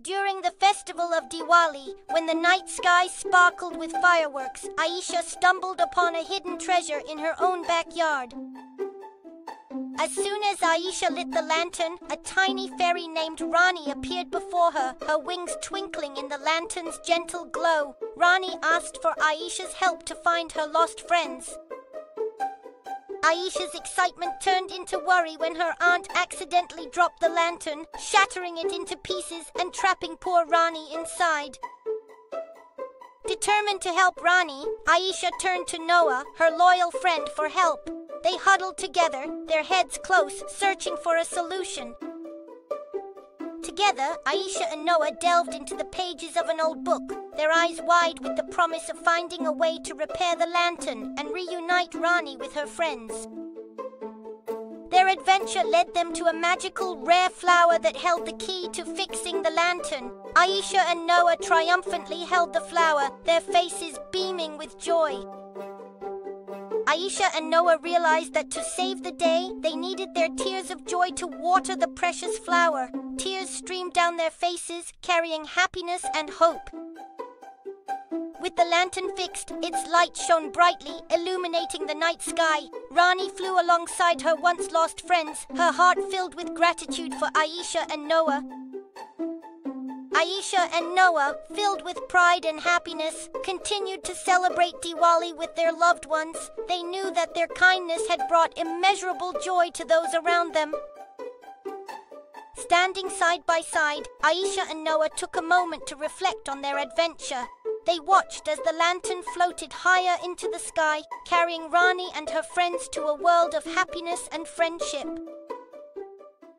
During the festival of Diwali, when the night sky sparkled with fireworks, Aisha stumbled upon a hidden treasure in her own backyard. As soon as Aisha lit the lantern, a tiny fairy named Rani appeared before her, her wings twinkling in the lantern's gentle glow. Rani asked for Aisha's help to find her lost friends. Aisha's excitement turned into worry when her aunt accidentally dropped the lantern, shattering it into pieces and trapping poor Rani inside. Determined to help Rani, Aisha turned to Noah, her loyal friend, for help. They huddled together, their heads close, searching for a solution. Together, Aisha and Noah delved into the pages of an old book, their eyes wide with the promise of finding a way to repair the lantern and reunite Rani with her friends. Their adventure led them to a magical rare flower that held the key to fixing the lantern. Aisha and Noah triumphantly held the flower, their faces beaming with joy. Aisha and Noah realized that to save the day, they needed their tears of joy to water the precious flower. Tears streamed down their faces, carrying happiness and hope. With the lantern fixed, its light shone brightly, illuminating the night sky. Rani flew alongside her once lost friends, her heart filled with gratitude for Aisha and Noah. Aisha and Noah, filled with pride and happiness, continued to celebrate Diwali with their loved ones. They knew that their kindness had brought immeasurable joy to those around them. Standing side by side, Aisha and Noah took a moment to reflect on their adventure. They watched as the lantern floated higher into the sky, carrying Rani and her friends to a world of happiness and friendship.